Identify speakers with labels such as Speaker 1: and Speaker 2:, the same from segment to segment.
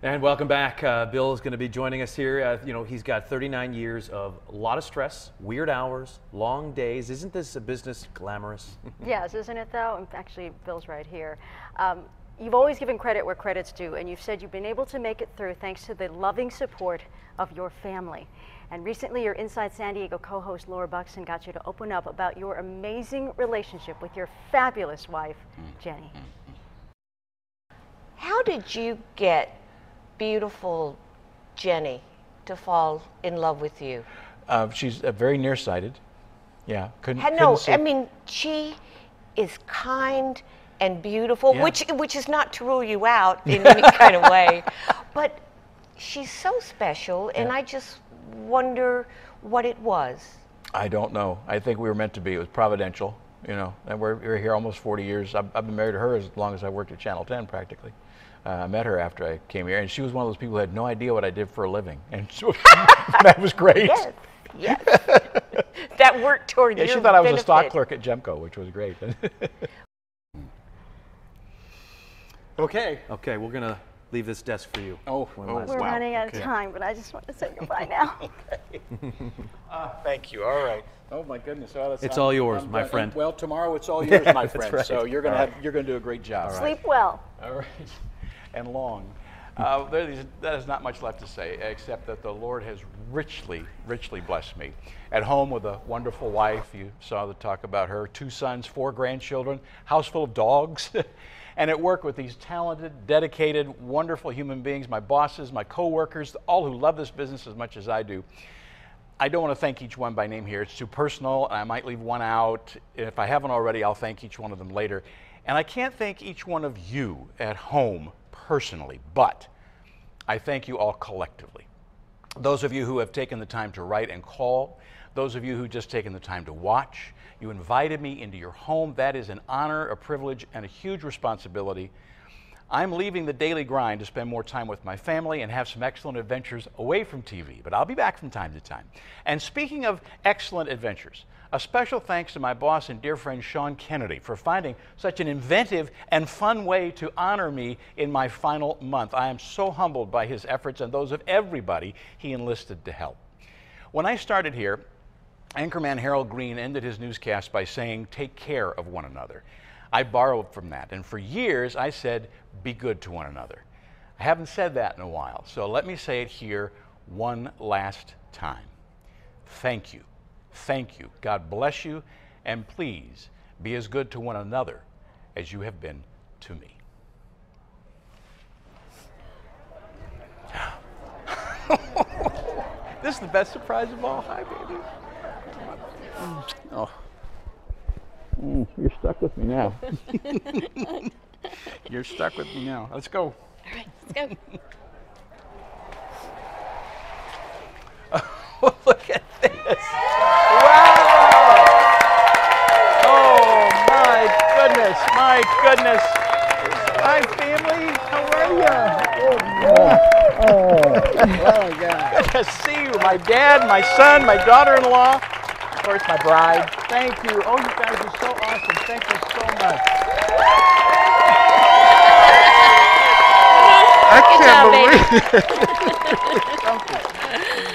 Speaker 1: And welcome back. Uh, Bill is going to be joining us here. Uh, you know, he's got 39 years of a lot of stress, weird hours, long days. Isn't this a business glamorous?
Speaker 2: yes, isn't it though? Actually, Bill's right here. Um, you've always given credit where credit's due, and you've said you've been able to make it through thanks to the loving support of your family. And recently, your Inside San Diego co host Laura Buxton got you to open up about your amazing relationship with your fabulous wife, mm. Jenny.
Speaker 3: How did you get beautiful Jenny to fall in love with you?
Speaker 4: Uh, she's uh, very nearsighted. Yeah,
Speaker 3: couldn't. no, couldn't I mean she is kind and beautiful, yeah. which which is not to rule you out in any kind of way, but she's so special, and yeah. I just wonder what it was.
Speaker 4: I don't know. I think we were meant to be. It was providential, you know. And we're, we're here almost 40 years. I've, I've been married to her as long as I worked at Channel 10, practically. Uh, I met her after I came here, and she was one of those people who had no idea what I did for a living, and so that was great.
Speaker 3: Yes, yes. that worked toward
Speaker 4: yeah,
Speaker 3: your
Speaker 4: she thought
Speaker 3: I
Speaker 4: was a stock clerk at Gemco, which was great.
Speaker 1: okay, okay, we're gonna leave this desk for you.
Speaker 4: Oh,
Speaker 2: oh we're wow. running out okay. of time, but I just want to say goodbye now. okay.
Speaker 4: Uh, thank you. All right. Oh my goodness. Oh,
Speaker 1: it's I'm, all yours, I'm, my I'm, friend.
Speaker 4: Well, tomorrow it's all yours, my friend. Right. So you're gonna have you're gonna do a great job.
Speaker 2: Sleep well.
Speaker 4: All right and long. Uh, that is not much left to say, except that the Lord has richly, richly blessed me. At home with a wonderful wife, you saw the talk about her, two sons, four grandchildren, house full of dogs. and at work with these talented, dedicated, wonderful human beings, my bosses, my coworkers, all who love this business as much as I do. I don't want to thank each one by name here. It's too personal, and I might leave one out. If I haven't already, I'll thank each one of them later. And I can't thank each one of you at home personally, but I thank you all collectively. Those of you who have taken the time to write and call, those of you who just taken the time to watch, you invited me into your home. That is an honor, a privilege, and a huge responsibility. I'm leaving the daily grind to spend more time with my family and have some excellent adventures away from TV, but I'll be back from time to time. And speaking of excellent adventures, a special thanks to my boss and dear friend Sean Kennedy for finding such an inventive and fun way to honor me in my final month. I am so humbled by his efforts and those of everybody he enlisted to help. When I started here, anchorman Harold Greene ended his newscast by saying, Take care of one another. I borrowed from that, and for years I said, Be good to one another. I haven't said that in a while, so let me say it here one last time. Thank you Thank you. God bless you. And please be as good to one another as you have been to me. this is the best surprise of all. Hi, baby. Oh. Mm, you're stuck with me now. you're stuck with me now. Let's go.
Speaker 3: All right, let's
Speaker 4: go. Hi family, how are you? Oh, oh, oh God. Good to see you. My dad, my son, my daughter-in-law, of course my bride. Thank you. Oh, you guys are so awesome. Thank you so much. I can't believe it.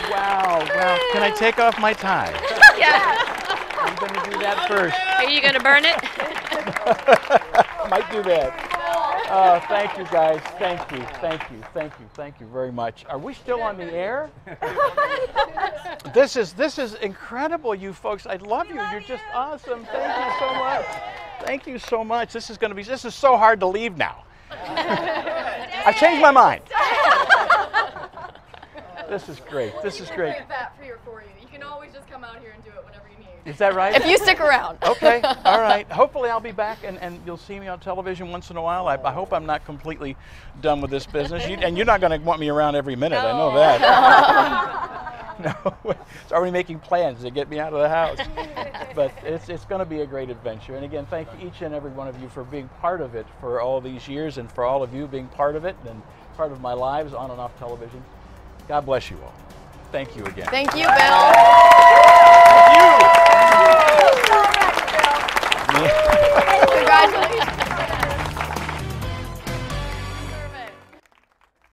Speaker 4: Wow. Can I take off my tie?
Speaker 3: Yeah.
Speaker 4: I'm going to do that first.
Speaker 3: Are you going to burn it?
Speaker 4: Might do that. Oh, thank you guys. Thank you. Thank you. Thank you. Thank you very much. Are we still on the air? this is this is incredible, you folks. I love you. You're just awesome. Thank you so much. Thank you so much. This is going to be this is so hard to leave now. I've changed my mind. This is great. This is great.
Speaker 5: You. You can always just come out here and do it whenever you need.
Speaker 4: Is that right?
Speaker 5: if you stick around.
Speaker 4: okay. All right. Hopefully I'll be back and, and you'll see me on television once in a while. I, I hope I'm not completely done with this business. You, and you're not going to want me around every minute. No. I know that. no. it's already making plans to get me out of the house. but it's, it's going to be a great adventure. And again, thank each and every one of you for being part of it for all these years and for all of you being part of it and part of my lives on and off television. God bless you all. Thank you again.
Speaker 5: Thank you, Bill.
Speaker 4: Thank you.